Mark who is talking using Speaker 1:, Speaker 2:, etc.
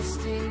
Speaker 1: lost